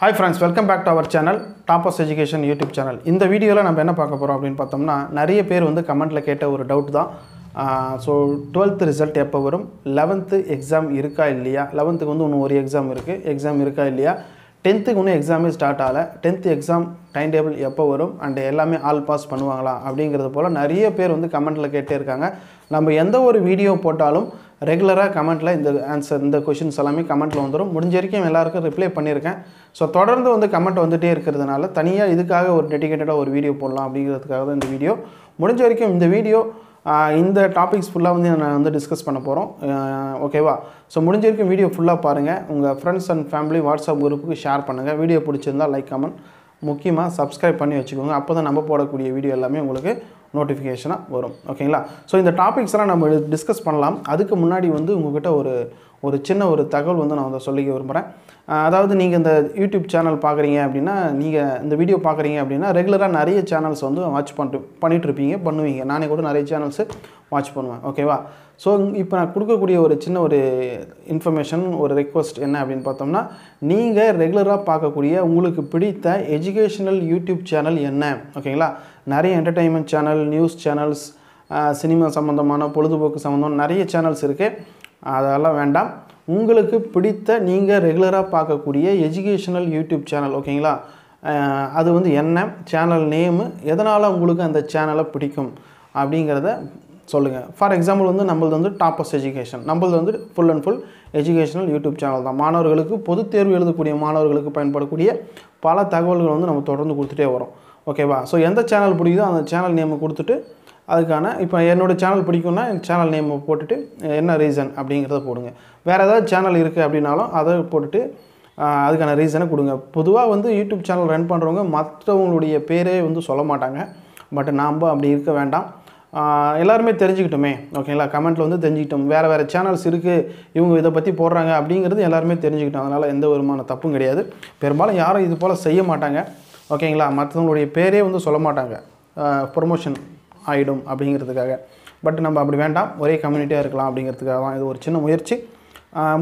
Hi friends welcome back to our channel toppers education YouTube channel இந்த வீடியோவில் நம்ம என்ன பார்க்க போகிறோம் அப்படின்னு பார்த்தோம்னா நிறைய பேர் வந்து கமெண்ட்டில் கேட்ட ஒரு டவுட் தான். ஸோ டுவெல்த்து ரிசல்ட் எப்போ வரும்? லெவன்த்து எக்ஸாம் இருக்கா இல்லையா? லெவன்த்துக்கு வந்து இன்னும் ஒரு எக்ஸாம் இருக்குது எக்ஸாம் இருக்கா இல்லையா? டென்த்துக்கு இன்னும் எக்ஸாமே ஸ்டார்ட் ஆகலை. டென்த்து எக்ஸாம் டைம் டேபிள் எப்போ வரும்? அண்ட் எல்லாமே ஆல் பாஸ் பண்ணுவாங்களா? அப்படிங்கிறது போல் நிறைய பேர் வந்து கமெண்ட்டில் கேட்டே இருக்காங்க நம்ம எந்த ஒரு வீடியோ போட்டாலும் ரெகுலராக கமெண்ட்டில் இந்த ஆன்சர் இந்த கொஷின்ஸ் எல்லாமே கமெண்ட்டில் வந்துடும் முடிஞ்ச வரைக்கும் எல்லாருக்கும் ரிப்ளை பண்ணியிருக்கேன். ஸோ தொடர்ந்து வந்து கமெண்ட் வந்துகிட்டே இருக்கிறதுனால தனியாக இதுக்காக ஒரு டெடிக்கேட்டடாக ஒரு வீடியோ போடலாம் அப்படிங்கிறதுக்காக தான் இந்த வீடியோ முடிஞ்ச வரைக்கும் இந்த வீடியோ இந்த டாபிக்ஸ் ஃபுல்லாக வந்து நான் வந்து டிஸ்கஸ் பண்ண போகிறோம் ஓகேவா ஸோ முடிஞ்ச வரைக்கும் வீடியோ ஃபுல்லாக பாருங்கள் உங்கள் ஃப்ரெண்ட்ஸ் அண்ட் ஃபேமிலி வாட்ஸ்அப் குரூப்புக்கு ஷேர் பண்ணுங்கள் வீடியோ பிடிச்சிருந்தா லைக் கமெண்ட் முக்கியமாக சப்ஸ்கிரைப் பண்ணி வச்சுக்கோங்க. அப்போ தான் நம்ம போடக்கூடிய வீடியோ எல்லாமே உங்களுக்கு நோட்டிஃபிகேஷனாக வரும். ஓகேங்களா? ஸோ இந்த டாபிக்ஸ்லாம் நம்ம டிஸ்கஸ் பண்ணலாம். அதுக்கு முன்னாடி வந்து உங்ககிட்ட ஒரு ஒரு சின்ன ஒரு தகவல் வந்து நான் வந்து சொல்லிக்க விரும்புகிறேன் அதாவது நீங்கள் இந்த யூடியூப் சேனல் பார்க்குறீங்க அப்படின்னா நீங்கள் இந்த வீடியோ பார்க்குறீங்க அப்படின்னா ரெகுலராக நிறைய சேனல்ஸ் வந்து வாட்ச் பண்ணிட்டு பண்ணிட்டு இருப்பீங்க பண்ணுவீங்க. நானே கூட நிறைய சேனல்ஸு வாட்ச் பண்ணுவேன். ஓகேவா? ஸோ இப்போ நான் கொடுக்கக்கூடிய ஒரு சின்ன ஒரு இன்ஃபர்மேஷன் ஒரு ரெக்வஸ்ட் என்ன அப்படின்னு பார்த்தோம்னா நீங்கள் ரெகுலராக பார்க்கக்கூடிய உங்களுக்கு பிடித்த எஜுகேஷனல் யூடியூப் சேனல் என்ன? ஓகேங்களா? நிறைய entertainment channel news channels cinema சம்மந்தமான பொழுதுபோக்கு சம்மந்தம் நிறைய சேனல்ஸ் இருக்குது அதெல்லாம் வேண்டாம். உங்களுக்கு பிடித்த நீங்கள் ரெகுலராக பார்க்கக்கூடிய எஜுகேஷனல் யூடியூப் சேனல் ஓகேங்களா அது வந்து என்ன? சேனல் நேமு எதனால் உங்களுக்கு அந்த சேனலை பிடிக்கும்? அப்படிங்கிறத சொல்லுங்கள் ஃபார் எக்ஸாம்பிள் வந்து நம்மளது வந்து டாப்பஸ் எஜுகேஷன் நம்மளது வந்து full and full educational YouTube channel தான். மாணவர்களுக்கு பொதுத் தேர்வு எழுதக்கூடிய மாணவர்களுக்கு பயன்படக்கூடிய பல தகவல்கள் வந்து நம்ம தொடர்ந்து கொடுத்துட்டே வரோம். ஓகேவா? ஸோ எந்த சேனல் பிடிக்குதோ அந்த சேனல் நேமை கொடுத்துட்டு அதுக்கான இப்போ என்னோடய சேனல் பிடிக்கும்னா சேனல் நேம் போட்டுட்டு என்ன ரீசன் அப்படிங்கிறத போடுங்க. வேறு ஏதாவது சேனல் இருக்குது அப்படின்னாலும் அதை போட்டுட்டு அதுக்கான ரீசனை கொடுங்க. பொதுவாக வந்து யூடியூப் சேனல் ரன் பண்ணுறவங்க மற்றவங்களுடைய பேரே வந்து சொல்ல மாட்டாங்க. பட் நாம் அப்படி இருக்க வேண்டாம். எல்லாருமே தெரிஞ்சுக்கிட்டோமே ஓகேங்களா? கமெண்ட்டில் வந்து தெரிஞ்சுக்கிட்டோம். வேறு வேறு சேனல்ஸ் இருக்குது இவங்க இதை பற்றி போடுறாங்க அப்படிங்கிறது எல்லாருமே தெரிஞ்சுக்கிட்டோம். அதனால் எந்த விதமான தப்பும் கிடையாது. பெரும்பாலும் யாரும் இது போல் செய்ய மாட்டாங்க. ஓகேங்களா? மற்றவங்களுடைய பேரே வந்து சொல்ல மாட்டாங்க. ப்ரொமோஷன் ஆகிடும் அப்படிங்கிறதுக்காக. பட் நம்ம அப்படி வேண்டாம். ஒரே கம்யூனிட்டியாக இருக்கலாம் அப்படிங்கிறதுக்காக தான் இது ஒரு சின்ன முயற்சி.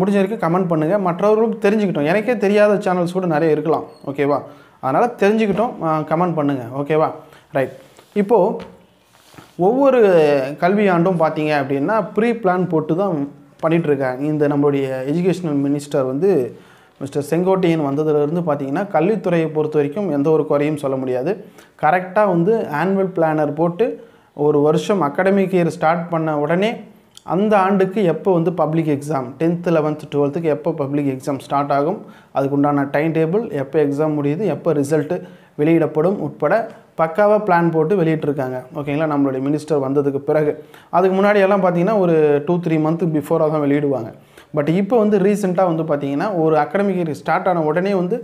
முடிஞ்ச வரைக்கும் கமெண்ட் பண்ணுங்கள் மற்றவர்களும் தெரிஞ்சுக்கிட்டோம். எனக்கே தெரியாத சேனல்ஸ் கூட நிறைய இருக்கலாம். ஓகேவா? அதனால் தெரிஞ்சுக்கிட்டோம். கமெண்ட் பண்ணுங்கள் ஓகேவா? ரைட் இப்போது ஒவ்வொரு கல்வியாண்டும் பார்த்தீங்க அப்படின்னா ப்ரீ பிளான் போட்டு தான் பண்ணிகிட்ருக்காங்க இந்த நம்மளுடைய எஜுகேஷனல் மினிஸ்டர் வந்து மிஸ்டர் செங்கோட்டையன் வந்ததுலேருந்து பார்த்தீங்கன்னா கல்வித்துறையை பொறுத்த வரைக்கும் எந்த ஒரு குறையும் சொல்ல முடியாது. கரெக்டாக வந்து ஆனுவல் பிளானர் போட்டு ஒரு வருஷம் அகாடமிக் இயர் ஸ்டார்ட் பண்ண உடனே அந்த ஆண்டுக்கு எப்போ வந்து பப்ளிக் எக்ஸாம் டென்த்து லெவன்த் டுவெல்த்துக்கு எப்போ பப்ளிக் எக்ஸாம் ஸ்டார்ட் ஆகும் அதுக்குண்டான டைம் டேபிள் எப்போ எக்ஸாம் முடியுது எப்போ ரிசல்ட்டு வெளியிடப்படும் உட்பட பக்காவாக பிளான் போட்டு வெளியிட்டிருக்காங்க. ஓகேங்களா நம்மளுடைய மினிஸ்டர் வந்ததுக்கு பிறகு. அதுக்கு முன்னாடி எல்லாம் பார்த்தீங்கன்னா ஒரு டூ த்ரீ மந்த்துக்கு பிஃபோராக தான் வெளியிடுவாங்க. பட் இப்போ வந்து ரீசெண்டாக வந்து பார்த்தீங்கன்னா ஒரு அகாடமிக் இயர் ஸ்டார்ட் ஆன உடனே வந்து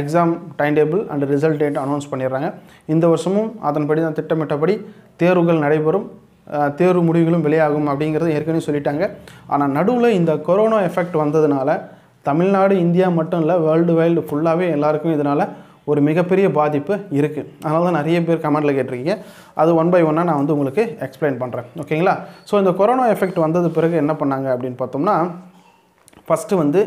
exam time table and result date announce பண்ணிடுறாங்க. இந்த வருஷமும் அதன்படி தான் திட்டமிட்டபடி தேர்வுகள் நடைபெறும். தேர்வு முடிவுகளும் வெளியாகும் அப்படிங்கிறது ஏற்கனவே சொல்லிட்டாங்க. ஆனால் நடுவில் இந்த கொரோனா எஃபெக்ட் வந்ததுனால தமிழ்நாடு இந்தியா மட்டும் இல்லை வேர்ல்டு வைல்டு ஃபுல்லாகவே எல்லாருக்கும் இதனால் ஒரு மிகப்பெரிய பாதிப்பு இருக்குது அதனால தான் நிறைய பேர் கமெண்ட்டில் கேட்டிருக்கீங்க. அது ஒன் பை ஒன்னாக நான் வந்து உங்களுக்கு எக்ஸ்பிளைன் பண்ணுறேன் ஓகேங்களா ஸோ இந்த கொரோனா எஃபெக்ட் வந்தது பிறகு என்ன பண்ணாங்க அப்படின்னு பார்த்தோம்னா ஃபஸ்ட்டு வந்து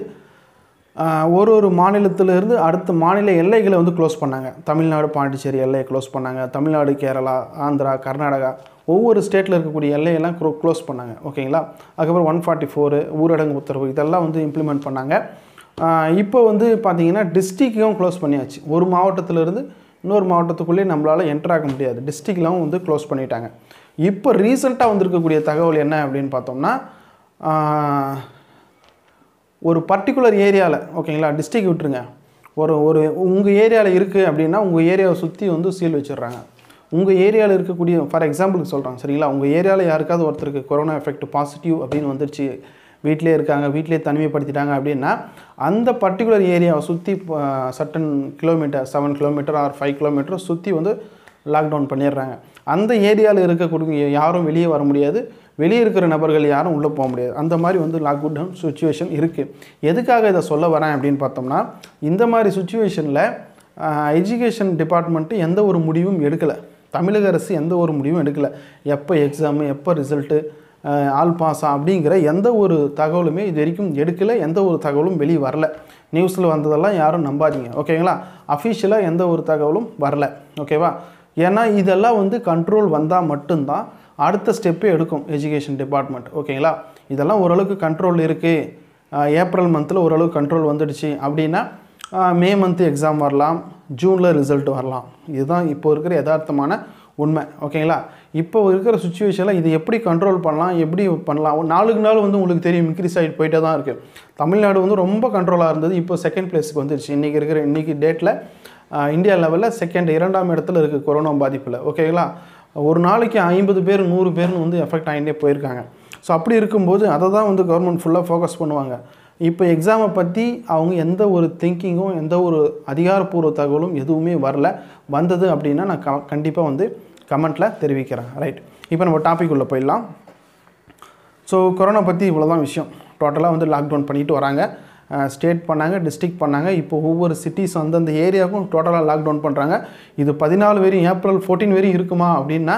ஒரு ஒரு மாநிலத்திலிருந்து அடுத்த மாநில எல்லைகளை வந்து க்ளோஸ் பண்ணாங்க. தமிழ்நாடு பாண்டிச்சேரி எல்லையை க்ளோஸ் பண்ணாங்க. தமிழ்நாடு கேரளா ஆந்திரா கர்நாடகா ஒவ்வொரு ஸ்டேட்டில் இருக்கக்கூடிய எல்லையெல்லாம் க்ளோ க்ளோஸ் பண்ணாங்க. ஓகேங்களா அதுக்கப்புறம் ஒன் ஃபார்ட்டி ஃபோரு ஊரடங்கு உத்தரவு இதெல்லாம் வந்து இம்ப்ளிமெண்ட் பண்ணாங்க. இப்போ வந்து பார்த்திங்கன்னா டிஸ்ட்ரிக்டும் க்ளோஸ் பண்ணியாச்சு. ஒரு மாவட்டத்திலிருந்து இன்னொரு மாவட்டத்துக்குள்ளேயே நம்மளால் என்ட்ராக ஆக முடியாது. டிஸ்ட்ரிக்ட்லாம் வந்து க்ளோஸ் பண்ணிட்டாங்க. இப்போ ரீசெண்டாக வந்திருக்கக்கூடிய தகவல் என்ன அப்படின்னு பார்த்தோம்னா ஒரு பர்டிகுலர் ஏரியாவில் ஓகேங்களா டிஸ்ட்ரிக் விட்டுருங்க. ஒரு ஒரு உங்கள் ஏரியாவில் இருக்குது அப்படின்னா உங்கள் ஏரியாவை சுற்றி வந்து சீல் வச்சிடுறாங்க. உங்கள் ஏரியாவில் இருக்கக்கூடிய ஃபார் எக்ஸாம்பிளுக்கு சொல்கிறாங்க சரிங்களா? உங்கள் ஏரியாவில் யாருக்காவது ஒருத்தருக்கு கொரோனா எஃபெக்ட் பாசிட்டிவ் அப்படின்னு வந்துருச்சு வீட்டிலே இருக்காங்க வீட்டிலே தனிமைப்படுத்திட்டாங்க அப்படின்னா அந்த பர்டிகுலர் ஏரியாவை சுற்றி சட்டன் kilometre seven kilometre or five kilometre சுற்றி வந்து லாக்டவுன் பண்ணிடுறாங்க. அந்த ஏரியாவில் இருக்கக்கூடிய யாரும் வெளியே வர முடியாது. வெளியே இருக்கிற நபர்கள் யாரும் உள்ளே போக முடியாது. அந்த மாதிரி வந்து லாக்டவுன் சுச்சுவேஷன் இருக்குது எதுக்காக இதை சொல்ல வரேன் அப்படின்னு பார்த்தோம்னா இந்த மாதிரி சுச்சுவேஷனில் எஜுகேஷன் டிபார்ட்மெண்ட்டு எந்த ஒரு முடிவும் எடுக்கலை. தமிழக அரசு எந்த ஒரு முடிவும் எடுக்கலை. எப்போ எக்ஸாமு எப்போ ரிசல்ட்டு ஆல் பாசா அப்படிங்கிற எந்த ஒரு தகவலுமே இது வரைக்கும் எடுக்கலை எந்த ஒரு தகவலும் வெளியே வரல. நியூஸில் வந்ததெல்லாம் யாரும் நம்பாதீங்க. ஓகேங்களா? அஃபிஷியலாக எந்த ஒரு தகவலும் வரல. ஓகேவா? ஏன்னா இதெல்லாம் வந்து கண்ட்ரோல் வந்தால் மட்டும்தான் அடுத்த ஸ்டெப்பே எடுக்கும் எஜுகேஷன் டிபார்ட்மெண்ட் ஓகேங்களா? இதெல்லாம் ஓரளவுக்கு கண்ட்ரோல் இருக்குது ஏப்ரல் மந்தில் ஓரளவுக்கு கண்ட்ரோல் வந்துடுச்சு அப்படின்னா மே மந்த்து எக்ஸாம் வரலாம். ஜூனில் ரிசல்ட் வரலாம். இதுதான் இப்போ இருக்கிற யதார்த்தமான உண்மை. ஓகேங்களா? இப்போ இருக்கிற சுச்சுவேஷனில் இது எப்படி கண்ட்ரோல் பண்ணலாம் எப்படி பண்ணலாம்? நாளுக்கு நாள் வந்து உங்களுக்கு தெரியும் இன்க்ரீஸ் ஆகிட்டு போயிட்டே தான் இருக்குது தமிழ்நாடு வந்து ரொம்ப கண்ட்ரோலாக இருந்தது இப்போ செகண்ட் பிளேஸுக்கு வந்துருச்சு. இன்றைக்கி இருக்கிற இன்றைக்கி டேட்டில் இந்தியா லெவலில் செகண்ட் இரண்டாம் இடத்துல இருக்குது கொரோனா பாதிப்பில். ஓகேங்களா ஒரு நாளைக்கு ஐம்பது பேர் நூறு பேர்னு வந்து எஃபெக்ட் ஆகிட்டே போயிருக்காங்க. ஸோ அப்படி இருக்கும்போது அதை தான் வந்து கவர்மெண்ட் ஃபுல்லாக ஃபோக்கஸ் பண்ணுவாங்க. இப்போ எக்ஸாமை பற்றி அவங்க எந்த ஒரு திங்கிங்கும் எந்த ஒரு அதிகாரப்பூர்வ தகவலும் எதுவுமே வரல. வந்தது அப்படின்னா நான் க கண்டிப்பாக வந்து கமெண்ட்டில் தெரிவிக்கிறேன். ரைட் இப்போ நம்ம டாபிக் உள்ளே போயிடலாம். ஸோ கொரோனா பற்றி இவ்வளோ தான் விஷயம் டோட்டலாக வந்து லாக்டவுன் பண்ணிட்டு வராங்க. ஸ்டேட் பண்ணாங்க டிஸ்ட்ரிக்ட் பண்ணாங்க. இப்போ ஒவ்வொரு சிட்டிஸ் அந்தந்த ஏரியாவுக்கும் டோட்டலாக லாக்டவுன் பண்ணுறாங்க இது பதினாலு வரையும் ஏப்ரல் ஃபோர்டீன் வரையும் இருக்குமா அப்படின்னா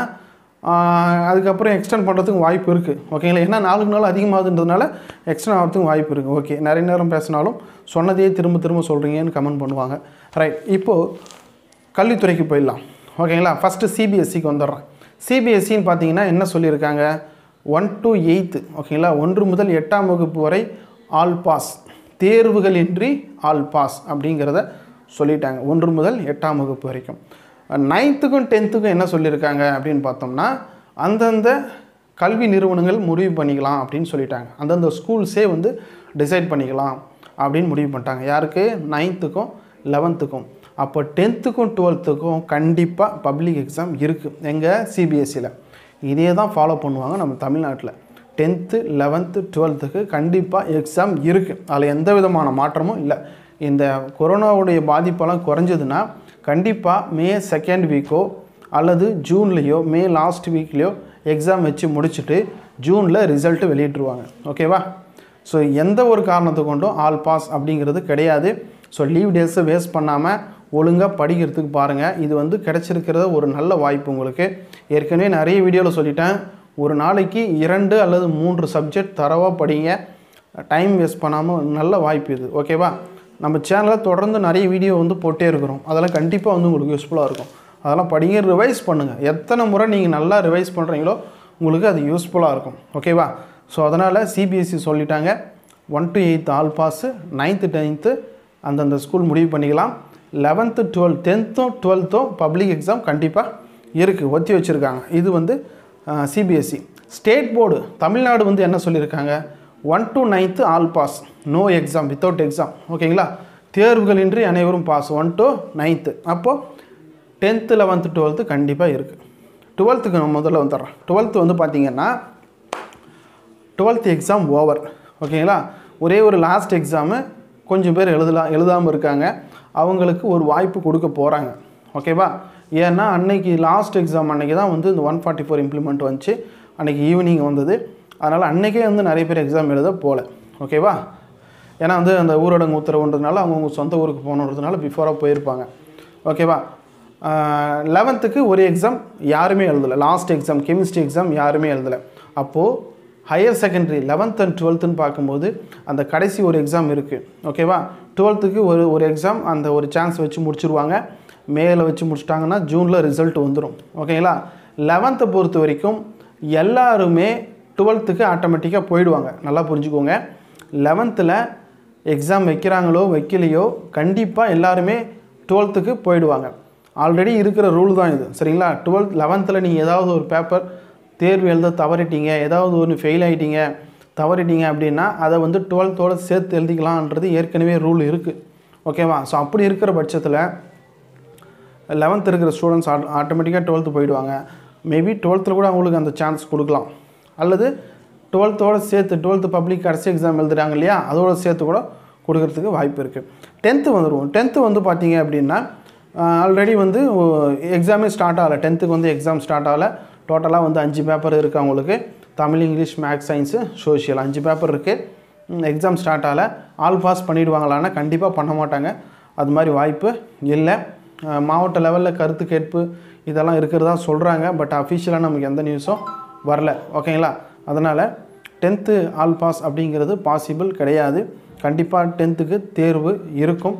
அதுக்கப்புறம் எக்ஸ்டெண்ட் பண்ணுறதுக்கு வாய்ப்பு இருக்குது ஓகேங்களா ஏன்னா நாளுக்கு நாள் அதிகமாகுதுன்றதுனால எக்ஸ்டெண்ட் ஆகிறதுக்கு வாய்ப்பு இருக்குது ஓகே நிறைய நேரம் பேசினாலும் சொன்னதையே திரும்ப திரும்ப சொல்கிறீங்கன்னு கமெண்ட் பண்ணுவாங்க. ரைட் இப்போது கல்வித்துறைக்கு போயிடலாம். ஓகேங்களா? ஃபஸ்ட்டு சிபிஎஸ்சிக்கு வந்துடுறேன் சிபிஎஸ்சின்னு பார்த்தீங்கன்னா என்ன சொல்லியிருக்காங்க? ஒன் டு எயித்து ஓகேங்களா? ஒன்று முதல் எட்டாம் வகுப்பு வரை ஆல் பாஸ் தேர்வுகளின்றி ஆல் பாஸ் அப்படிங்கிறத சொல்லிட்டாங்க. ஒன்று முதல் எட்டாம் வகுப்பு வரைக்கும். நைன்த்துக்கும் டென்த்துக்கும் என்ன சொல்லியிருக்காங்க அப்படின்னு பார்த்தோம்னா அந்தந்த கல்வி நிறுவனங்கள் முடிவு பண்ணிக்கலாம் அப்படின்னு சொல்லிட்டாங்க. அந்தந்த ஸ்கூல்ஸே வந்து டிசைட் பண்ணிக்கலாம் அப்படின்னு முடிவு பண்ணிட்டாங்க. யாருக்கு? நைன்த்துக்கும் லெவன்த்துக்கும் அப்போ டென்த்துக்கும் டுவெல்த்துக்கும் கண்டிப்பாக பப்ளிக் எக்ஸாம் இருக்குது எங்கள் சிபிஎஸ்சியில் இதே தான் ஃபாலோ பண்ணுவாங்க நம்ம தமிழ்நாட்டில். டென்த்து லெவன்த்து டுவெல்த்துக்கு கண்டிப்பாக எக்ஸாம் இருக்குது அதில் எந்த விதமான மாற்றமும் இல்லை. இந்த கொரோனாவுடைய பாதிப்பெல்லாம் குறைஞ்சதுன்னா கண்டிப்பாக மே செகண்ட் வீக்கோ அல்லது ஜூன்லேயோ மே லாஸ்ட் வீக்லேயோ எக்ஸாம் வச்சு முடிச்சுட்டு ஜூனில் ரிசல்ட்டு வெளியிட்டுருவாங்க. ஓகேவா ஸோ எந்த ஒரு காரணத்தை கொண்டும் ஆல் பாஸ் அப்படிங்கிறது கிடையாது. ஸோ லீவ் டேஸை வேஸ்ட் பண்ணாமல் ஒழுங்காக படிக்கிறதுக்கு பாருங்கள் இது வந்து கிடைச்சிருக்கிறது ஒரு நல்ல வாய்ப்பு உங்களுக்கு. ஏற்கனவே நிறைய வீடியோவில் சொல்லிட்டேன். ஒரு நாளைக்கு இரண்டு அல்லது மூன்று சப்ஜெக்ட் தரவாக படிங்க. டைம் வேஸ்ட் பண்ணாமல் நல்ல வாய்ப்பு இது. ஓகேவா நம்ம சேனலில் தொடர்ந்து நிறைய வீடியோ வந்து போட்டே இருக்கிறோம். அதெல்லாம் கண்டிப்பாக வந்து உங்களுக்கு யூஸ்ஃபுல்லாக இருக்கும். அதெல்லாம் படிங்க ரிவைஸ் பண்ணுங்கள் எத்தனை முறை நீங்கள் நல்லா ரிவைஸ் பண்ணுறீங்களோ உங்களுக்கு அது யூஸ்ஃபுல்லாக இருக்கும். ஓகேவா ஸோ அதனால் சிபிஎஸ்சி சொல்லிட்டாங்க. One to eighth all pass ninth tenth அந்தந்த ஸ்கூல் முடிவு பண்ணிக்கலாம். லெவன்த்து டுவெல்த் டென்த்தும் டுவெல்த்தும் பப்ளிக் எக்ஸாம் கண்டிப்பாக இருக்குது ஒத்தி வச்சுருக்காங்க. இது வந்து சிபிஎஸ்சி ஸ்டேட் போர்டு தமிழ்நாடு வந்து என்ன சொல்லியிருக்காங்க? One to ninth all pass no exam without exam ஓகேங்களா தேர்வுகளின்றி அனைவரும் பாஸ் ஒன் டு நைன்த்து அப்போது டென்த்து லெவன்த்து டுவெல்த்து கண்டிப்பாக இருக்குது டுவெல்த்துக்கு நான் முதல்ல வந்துடுறேன் டுவெல்த்து வந்து பார்த்திங்கன்னா டுவெல்த் எக்ஸாம் ஓவர் ஓகேங்களா ஒரே ஒரு லாஸ்ட் எக்ஸாமு கொஞ்சம் பேர் எழுதலாம் எழுதாமல் இருக்காங்க. அவங்களுக்கு ஒரு வாய்ப்பு கொடுக்க போகிறாங்க ஓகேவா ஏன்னா அன்னைக்கு லாஸ்ட் எக்ஸாம் அன்னைக்கு தான் வந்து இந்த ஒன் ஃபார்ட்டி ஃபோர் இம்ப்ளிமெண்ட் வந்துச்சு. அன்றைக்கி ஈவினிங் வந்தது. அதனால் அன்றைக்கே வந்து நிறைய பேர் எக்ஸாம் எழுத போகல ஓகேவா ஏன்னா வந்து அந்த ஊரடங்கு உத்தரவுன்றதுனால அவங்கவுங்க சொந்த ஊருக்கு போகணுன்றதுனால பிஃபோராக போயிருப்பாங்க. ஓகேவா லெவன்த்துக்கு ஒரு எக்ஸாம் யாருமே எழுதலை. லாஸ்ட் எக்ஸாம் கெமிஸ்ட்ரி எக்ஸாம் யாருமே எழுதலை. அப்போது ஹையர் செகண்டரி லெவன்த் அண்ட் டுவெல்த்துன்னு பார்க்கும்போது அந்த கடைசி ஒரு எக்ஸாம் இருக்குது ஓகேவா டுவெல்த்துக்கு ஒரு ஒரு எக்ஸாம் அந்த ஒரு சான்ஸ் வச்சு முடிச்சுருவாங்க. மேல வச்சு முடிச்சிட்டாங்கன்னா ஜூனில் ரிசல்ட் வந்துடும் ஓகேங்களா லெவன்த்தை பொறுத்த வரைக்கும் எல்லாருமே டுவெல்த்துக்கு ஆட்டோமேட்டிக்காக போயிடுவாங்க. நல்லா புரிஞ்சுக்கோங்க. லெவன்த்தில் எக்ஸாம் வைக்கிறாங்களோ வைக்கலையோ கண்டிப்பாக எல்லாருமே டுவெல்த்துக்கு போயிடுவாங்க. ஆல்ரெடி இருக்கிற ரூல் தான் இது. சரிங்களா? டுவெல்த் லெவன்த்தில் நீங்கள் ஏதாவது ஒரு பேப்பர் தேர்வு எழுத தவறிட்டீங்க ஏதாவது ஒன்று ஃபெயில் ஆகிட்டீங்க தவறிட்டீங்க அப்படின்னா அதை வந்து டுவெல்த்தோடு சேர்த்து எழுதிக்கலான்றது ஏற்கனவே ரூல் இருக்குது ஓகேவா ஸோ அப்படி இருக்கிற பட்சத்தில் லெவன்த் இருக்கிற ஸ்டூடெண்ட்ஸ் ஆட் ஆட்டோமேட்டிக்காக டுவெல்த்து போயிடுவாங்க. மேபி டுவெல்த்தில் கூட அவங்களுக்கு அந்த சான்ஸ் கொடுக்கலாம். அல்லது டுவெல்த்தோடு சேர்த்து டுவெல்த்து பப்ளிக் கடைசி எக்ஸாம் எழுதுறாங்க இல்லையா? அதோடு சேர்த்து கூட கொடுக்கறதுக்கு வாய்ப்பு இருக்குது டென்த்து வந்துடுவோம் டென்த்து வந்து பார்த்தீங்க அப்படின்னா ஆல்ரெடி வந்து எக்ஸாமே ஸ்டார்ட் ஆகலை. டென்த்துக்கு வந்து எக்ஸாம் ஸ்டார்ட் ஆகலை. டோட்டலாக வந்து அஞ்சு பேப்பர் இருக்குது அவங்களுக்கு. Tamil English maths science social அஞ்சு பேப்பர் இருக்குது எக்ஸாம் ஸ்டார்ட் ஆகலை. ஆல் பாஸ் பண்ணிவிடுவாங்களான்னா கண்டிப்பாக பண்ண மாட்டாங்க. அது மாதிரி வாய்ப்பு இல்லை. மாவட்ட லெவலில் கருத்து கேட்பு இதெல்லாம் இருக்கிறதா சொல்கிறாங்க பட் அஃபிஷியலாக நமக்கு எந்த நியூஸும் வரல. ஓகேங்களா அதனால் டென்த்து ஆல் பாஸ் அப்படிங்கிறது பாசிபிள் கிடையாது. கண்டிப்பாக டென்த்துக்கு தேர்வு இருக்கும்.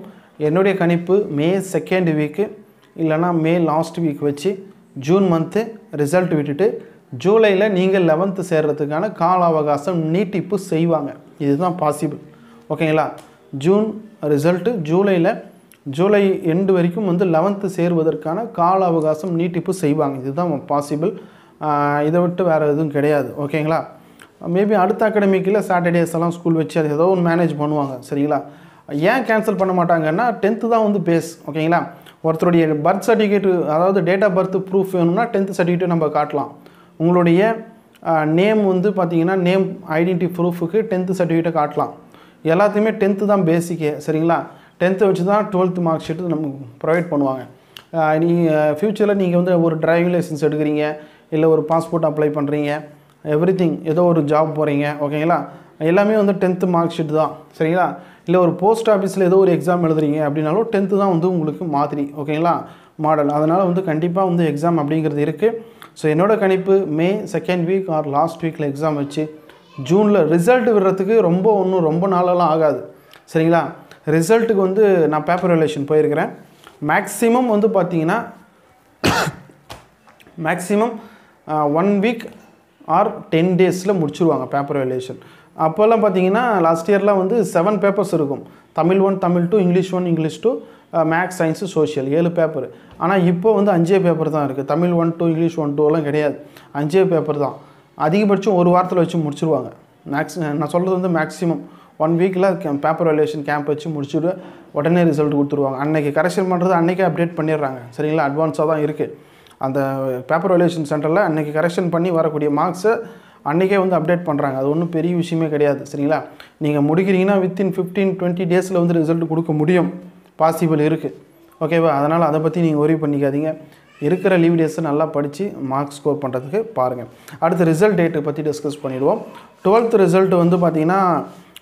என்னுடைய கணிப்பு மே செகண்ட் வீக்கு இல்லைனா மே லாஸ்ட் வீக் வச்சு ஜூன் மந்த்து ரிசல்ட் விட்டுட்டு ஜூலையில் நீங்கள் லெவன்த்து சேர்கிறதுக்கான கால அவகாசம் நீட்டிப்பு செய்வாங்க. இதுதான் பாசிபிள் ஓகேங்களா ஜூன் ரிசல்ட்டு ஜூலையில் ஜூலை எண்டு வரைக்கும் வந்து லெவன்த்து சேருவதற்கான கால அவகாசம் நீட்டிப்பு செய்வாங்க. இதுதான் பாசிபிள் இதை விட்டு வேறு எதுவும் கிடையாது. ஓகேங்களா மேபி அடுத்த அகாடமிக்கில் சாட்டர்டேஸ் எல்லாம் ஸ்கூல் வச்சு அது ஏதோ ஒன்று மேனேஜ் பண்ணுவாங்க. சரிங்களா? ஏன் கேன்சல் பண்ண மாட்டாங்கன்னா டென்த்து தான் வந்து பேஸ் ஓகேங்களா ஒருத்தருடைய பர்த் சர்டிஃபிகேட் அதாவது டேட் ஆஃப் பர்த் ப்ரூஃப் வேணும்னா டென்த்து சர்டிஃபிகேட் நம்ம காட்டலாம். உங்களுடைய நேம் வந்து பார்த்தீங்கன்னா நேம் ஐடென்டி ப்ரூஃபுக்கு டென்த்து சர்டிஃபிகேட்டை காட்டலாம். எல்லாத்தையுமே டென்த்து தான் பேசிக்கே சரிங்களா? டென்த்தை வச்சு தான் டுவெல்த்து மார்க் ஷீட்டு நமக்கு ப்ரொவைட் பண்ணுவாங்க நீங்கள் ஃப்யூச்சரில் நீங்கள் வந்து ஒரு டிரைவிங் லைசன்ஸ் எடுக்கிறீங்க இல்லை ஒரு பாஸ்போர்ட் அப்ளை பண்ணுறீங்க எவ்ரி திங் ஏதோ ஒரு ஜாப் போகிறீங்க ஓகேங்களா எல்லாமே வந்து டென்த்து மார்க் ஷீட் தான் சரிங்களா? இல்லை ஒரு போஸ்ட் ஆஃபீஸில் ஏதோ ஒரு எக்ஸாம் எழுதுறீங்க அப்படின்னாலும் டென்த்து தான் வந்து உங்களுக்கு மாதிரி ஓகேங்களா மாடல் அதனால் வந்து கண்டிப்பாக வந்து எக்ஸாம் அப்படிங்கிறது இருக்குது ஸோ என்னோடய கணிப்பு May second week or last வீக்கில் எக்ஸாம் வச்சு ஜூனில் ரிசல்ட் விடுறதுக்கு ரொம்ப ஒன்றும் ரொம்ப நாளெல்லாம் ஆகாது. சரிங்களா? ரிசல்ட்டுக்கு வந்து நான் பேப்பர் ரிலேஷன் போயிருக்கிறேன். மேக்ஸிமம் வந்து பார்த்தீங்கன்னா maximum one week or ten டேஸில் முடிச்சுருவாங்க பேப்பர் வேல்யூஷன் அப்போல்லாம் பார்த்தீங்கன்னா லாஸ்ட் இயர்லாம் வந்து செவன் பேப்பர்ஸ் இருக்கும். Tamil one Tamil two English one English two maths science social ஏழு பேப்பர் ஆனால் இப்போ வந்து அஞ்சே பேப்பர் தான் இருக்குது Tamil one two English one டூலாம் கிடையாது. அஞ்சே பேப்பர் தான். அதிகபட்சம் ஒரு வாரத்தில் வச்சு முடிச்சிருவாங்க. மேக்ஸ் நான் சொல்கிறது வந்து மேக்ஸிமம் ஒன் வீக்கில் பேப்பர் வேல்யூஷன் கேம்ப் வச்சு முடிச்சுட்டு உடனே ரிசல்ட் கொடுத்துருவாங்க. அன்றைக்கி கரெக்ஷன் பண்ணுறது அன்றைக்கே அப்டேட் பண்ணிடுறாங்க. சரிங்களா? அட்வான்ஸாக தான் இருக்குது அந்த பேப்பர் வேல்யூஷன் சென்டரில் அன்றைக்கி கரெக்ஷன் பண்ணி வரக்கூடிய மார்க்ஸை அன்றைக்கே வந்து அப்டேட் பண்ணுறாங்க அது ஒன்றும் பெரிய விஷயமே கிடையாது. சரிங்களா? நீங்கள் முடிக்கிறீங்கன்னா வித்தின் ஃபிஃப்டீன் டுவெண்ட்டி டேஸில் வந்து ரிசல்ட் கொடுக்க முடியும். பாசிபிள் இருக்குது ஓகேவா அதனால் அதை பற்றி நீங்கள் ஒரி பண்ணிக்காதீங்க. இருக்கிற லீவ் டேஸை நல்லா படித்து மார்க் ஸ்கோர் பண்ணுறதுக்கு பாருங்கள் அடுத்து ரிசல்ட் டேட்டை பற்றி டிஸ்கஸ் பண்ணிவிடுவோம் டுவெல்த் ரிசல்ட் வந்து பார்த்திங்கன்னா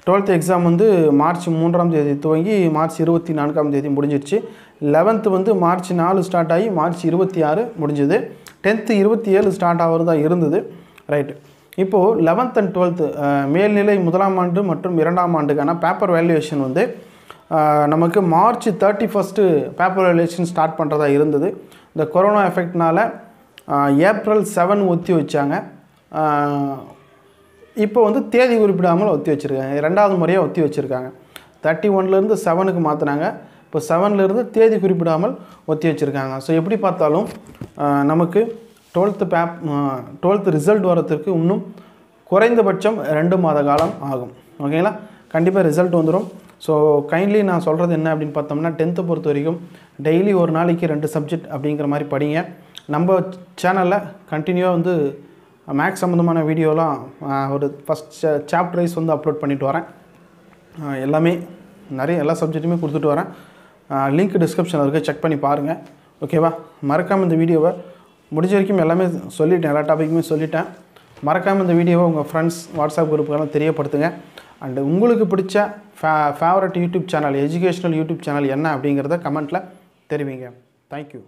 டுவெல்த் எக்ஸாம் வந்து மார்ச் மூன்றாம் தேதி துவங்கி மார்ச் இருபத்தி நான்காம் தேதி முடிஞ்சிருச்சு. லெவன்த்து வந்து மார்ச் நாலு ஸ்டார்ட் ஆகி மார்ச் இருபத்தி ஆறு முடிஞ்சுது. டென்த்து இருபத்தி ஏழு ஸ்டார்ட் ஆகிறதா இருந்தது. ரைட்டு இப்போது லெவன்த் அண்ட் டுவெல்த்து மேல்நிலை முதலாம் ஆண்டு மற்றும் இரண்டாம் ஆண்டுக்கான பேப்பர் வேல்யூவேஷன் வந்து நமக்கு March thirty first paper valuation start பண்ணுறதா இருந்தது. இந்த கொரோனா எஃபெக்ட்னால் ஏப்ரல் செவன் ஒத்தி வச்சாங்க. இப்போ வந்து தேதி குறிப்பிடாமல் ஒத்தி வச்சுருக்காங்க. ரெண்டாவது முறையாக ஒத்தி வச்சுருக்காங்க. தேர்ட்டி ஒன்லேருந்து செவனுக்கு மாற்றினாங்க இப்போ செவன்லேருந்து தேதி குறிப்பிடாமல் ஒத்தி வச்சுருக்காங்க. ஸோ எப்படி பார்த்தாலும் நமக்கு டுவெல்த்து பேப் டுவெல்த்து ரிசல்ட் வரத்துக்கு இன்னும் குறைந்தபட்சம் ரெண்டு மாத காலம் ஆகும். ஓகேங்களா? கண்டிப்பாக ரிசல்ட் வந்துடும் ஸோ கைண்ட்லி நான் சொல்கிறது என்ன அப்படின்னு பார்த்தோம்னா டென்த்து பொறுத்த வரைக்கும் டெய்லி ஒரு நாளைக்கு ரெண்டு சப்ஜெக்ட் அப்படிங்கிற மாதிரி படிங்க. நம்ம சேனலில் கண்டினியூவாக வந்து மேக்ஸ் சம்மந்தமான வீடியோலாம் ஒரு ஃபஸ்ட் சாப்டர் வைஸ் வந்து அப்லோட் பண்ணிட்டு வரேன். எல்லாமே நிறைய எல்லா சப்ஜெக்ட்டுமே கொடுத்துட்டு வரேன். லிங்க் டிஸ்கிரிப்ஷனில் இருக்குது செக் பண்ணி பாருங்கள் ஓகேவா? மறக்காமல் இந்த வீடியோவை முடிஞ்ச வரைக்கும் எல்லாமே சொல்லிட்டேன் எல்லா டாப்பிக்குமே சொல்லிட்டேன். மறக்காமல் இந்த வீடியோவை உங்கள் ஃப்ரெண்ட்ஸ் வாட்ஸ்அப் குரூப்புக்கெல்லாம் தெரியப்படுத்துங்க. அண்டு உங்களுக்கு பிடிச்ச ஃபே favourite YouTube channel educational YouTube channel என்ன அப்படிங்கிறத கமெண்ட்டில் தெரிவிங்க. தேங்க்யூ